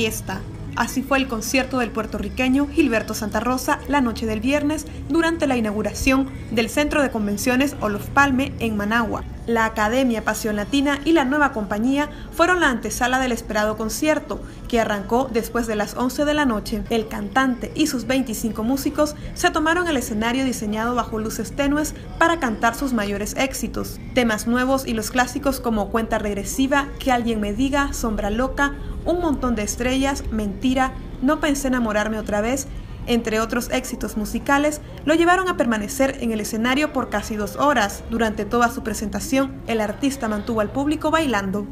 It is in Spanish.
fiesta. Así fue el concierto del puertorriqueño Gilberto Santa Rosa la noche del viernes durante la inauguración del Centro de Convenciones Olof Palme en Managua. La Academia Pasión Latina y la nueva compañía fueron la antesala del esperado concierto, que arrancó después de las 11 de la noche. El cantante y sus 25 músicos se tomaron el escenario diseñado bajo luces tenues para cantar sus mayores éxitos. Temas nuevos y los clásicos como Cuenta Regresiva, Que alguien me diga, Sombra Loca, Un montón de estrellas, Mentira, No pensé enamorarme otra vez entre otros éxitos musicales, lo llevaron a permanecer en el escenario por casi dos horas. Durante toda su presentación, el artista mantuvo al público bailando.